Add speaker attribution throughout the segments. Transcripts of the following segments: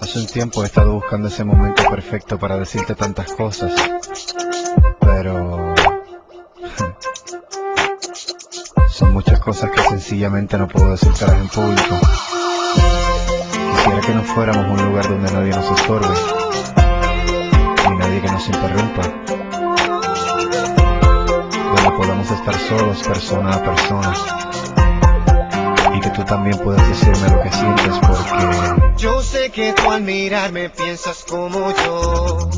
Speaker 1: Hace un tiempo he estado buscando ese momento perfecto para decirte tantas cosas, pero son muchas cosas que sencillamente no puedo decírtelas en público. Quisiera que no fuéramos un lugar donde nadie nos estorbe, ni nadie que nos interrumpa, donde podamos estar solos persona a persona y que tú también puedas decirme lo que sientes porque
Speaker 2: yo sé que tú al mirarme piensas como yo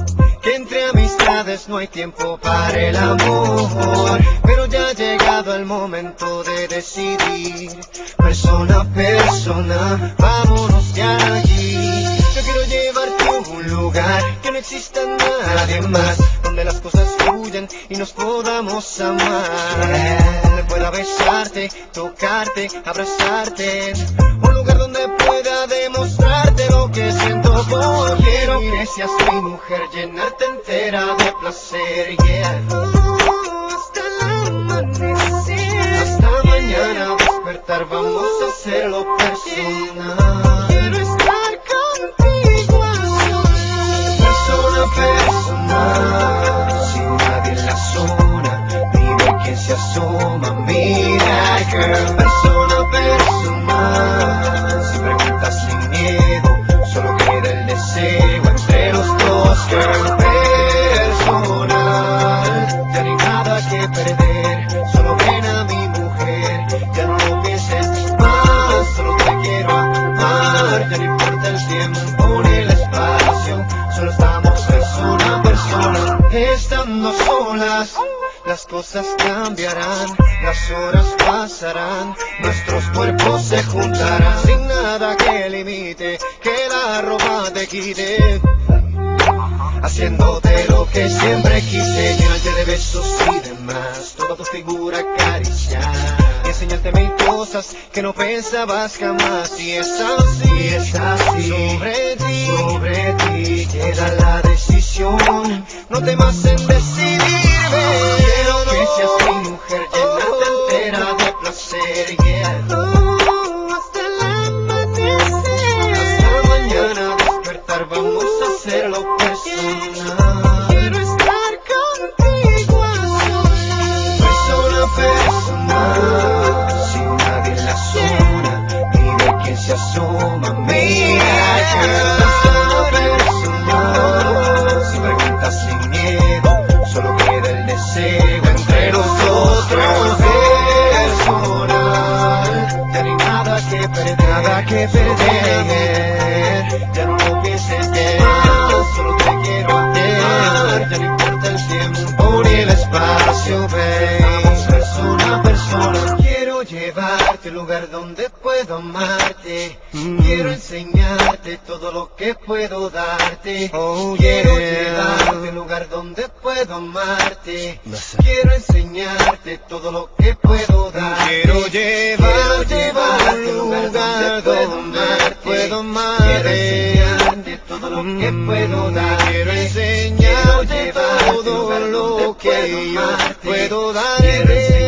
Speaker 2: que entre amistades no hay tiempo para el amor. Pero ya ha llegado el momento de decidir persona persona vámonos de allí. Yo quiero llevarte a un lugar que no exista nadie más donde las cosas y nos podamos amar donde pueda besarte tocarte abrazarte un lugar donde pueda demostrarte lo que siento por ti. Quiero que seas mi mujer, llenarte entera de placer, yeah. hasta el amanecer. Hasta mañana despertar, vamos a hacerlo personal. Quiero estar contigo a solas. Persona Las cosas cambiarán, las horas pasarán, nuestros cuerpos se juntarán sin nada que limite, que la ropa te quite. Haciéndote lo que siempre quise, llenarte de besos y demás, toda tu figura acariciar. Enseñarte mil cosas que no pensabas jamás. Y es así, es así, sobre ti, sobre ti queda la decisión. No temas en decidirme. Yeah. hasta el amanecer. Hasta mañana despertar, vamos a hacerlo llevarte un lugar donde puedo amarte. Quiero enseñarte todo lo que puedo darte.
Speaker 1: Oh,
Speaker 2: Quiero
Speaker 1: yeah.
Speaker 2: llevarte a un lugar donde puedo amarte. Quiero enseñarte todo lo que puedo darte.
Speaker 1: Quiero llevarte
Speaker 2: a
Speaker 1: a un lugar donde puedo amarte.
Speaker 2: Quiero enseñarte todo lo que puedo darte.
Speaker 1: Quiero enseñarte
Speaker 2: llevarte un
Speaker 1: todo lo
Speaker 2: donde
Speaker 1: que yo puedo
Speaker 2: Quiero
Speaker 1: darte.